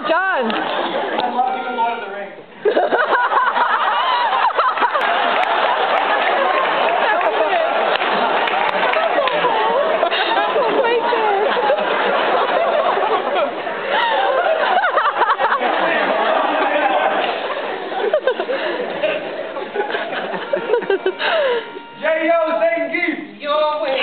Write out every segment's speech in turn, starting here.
Yeah, John. I love you Lord of the Rings. J.O. thank you. You're way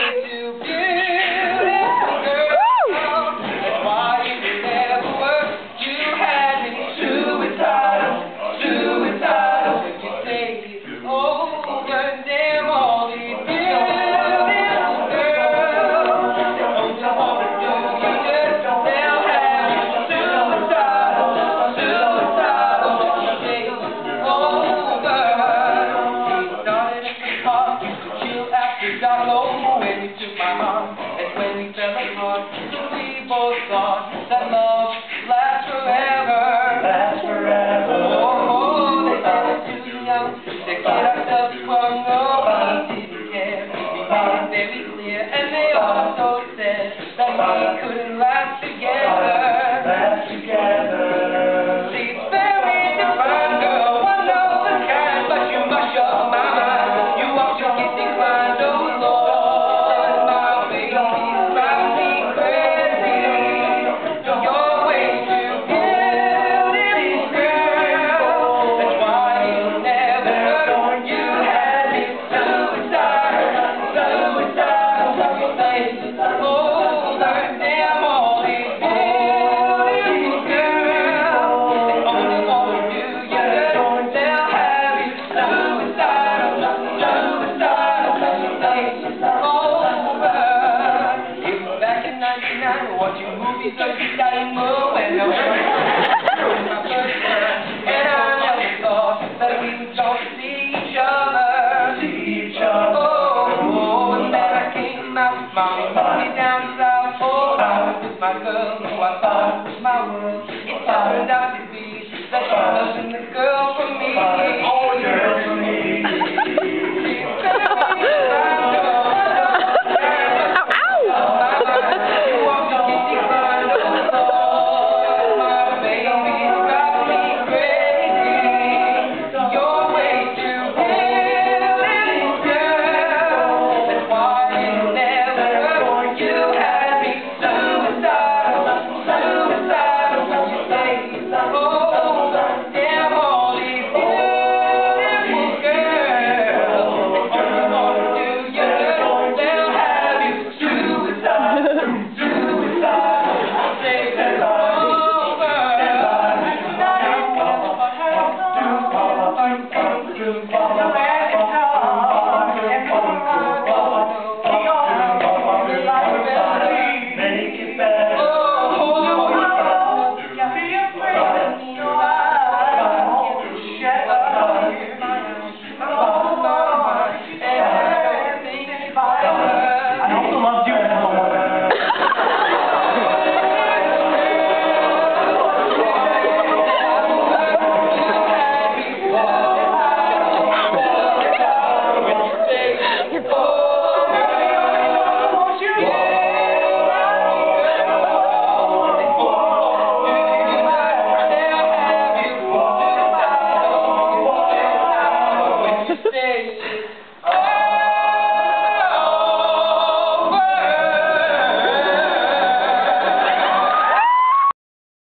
dark, oh, when you took my arm, and when we fell apart, so we both thought that love lasts forever. Last forever. Oh, oh, they said we're too young to get ourselves sprung we didn't care. We made it very clear, and they also said that we couldn't last together. I my never thought that we would talk to each other. Oh, and then I came out, mommy moved me down I was with my girl, who I thought was my world. It turned out